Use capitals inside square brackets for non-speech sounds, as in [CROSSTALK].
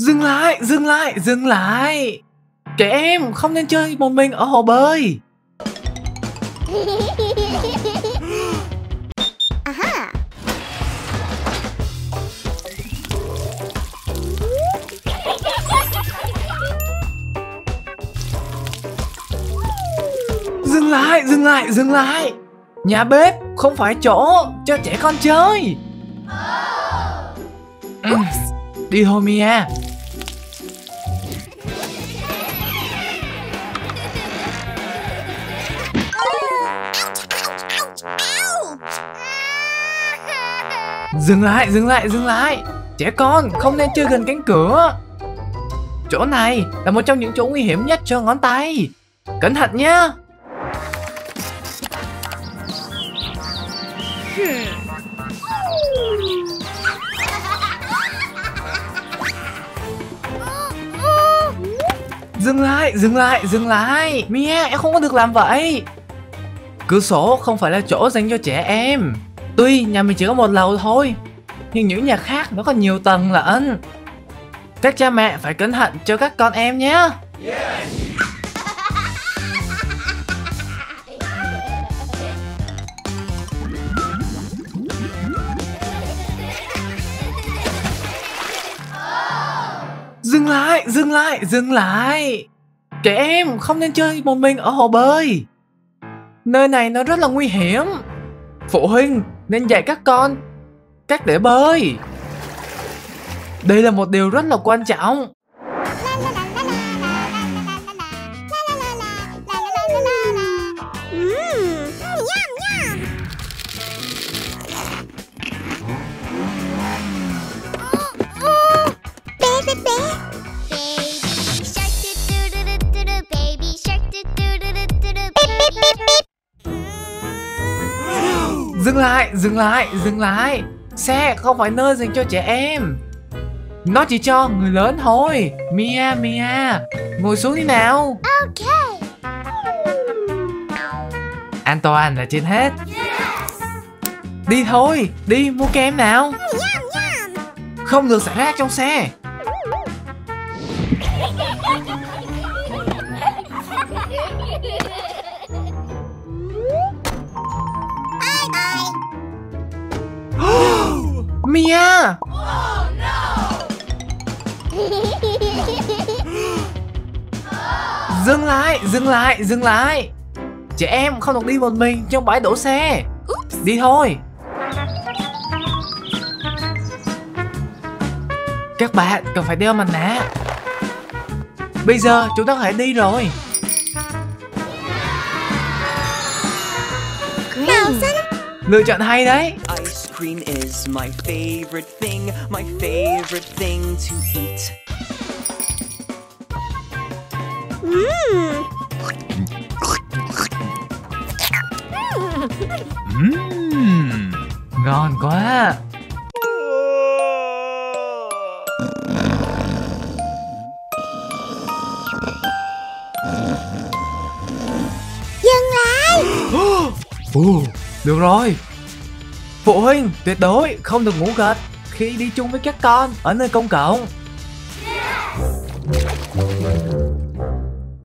Dừng lại, dừng lại, dừng lại. Trẻ em không nên chơi một mình ở hồ bơi. Dừng lại, dừng lại, dừng lại. Nhà bếp không phải chỗ cho trẻ con chơi. Ừm, Đi thôi Mia. Dừng lại, dừng lại, dừng lại. Trẻ con không nên chơi gần cánh cửa. Chỗ này là một trong những chỗ nguy hiểm nhất cho ngón tay. Cẩn thận nhé. Dừng lại, dừng lại, dừng lại Mia, em không có được làm vậy Cửa sổ không phải là chỗ dành cho trẻ em Tuy nhà mình chỉ có một lầu thôi Nhưng những nhà khác nó có nhiều tầng lận Các cha mẹ phải cẩn thận cho các con em nhé. Dừng lại, dừng lại, dừng lại. Trẻ em không nên chơi một mình ở hồ bơi. Nơi này nó rất là nguy hiểm. Phụ huynh, nên dạy các con cách để bơi. Đây là một điều rất là quan trọng. Dừng lại, dừng lại, dừng lại. Xe không phải nơi dành cho trẻ em. Nó chỉ cho người lớn thôi. Mia, Mia Ngồi xuống đi nào. Okay An toàn là trên hết. Đi thôi, đi mua kem nào. Không được xả rác trong xe [LAUGHS] Mia! [LAUGHS] Dừng lại, dừng lại, dừng lại. Trẻ em không được đi một mình trong bãi đổ xe. Đi thôi. Các bạn cần phải đeo mặt nạ. Bây giờ chúng ta có thể đi rồi. Lựa chọn hay đấy cream is my favorite thing, my favorite thing to eat. Mmm. Ừm, Ngon quá Dừng lại. Ồ, được rồi Phụ huynh, tuyệt đối không được ngủ gật. Khi đi chung với các con ở nơi công cộng.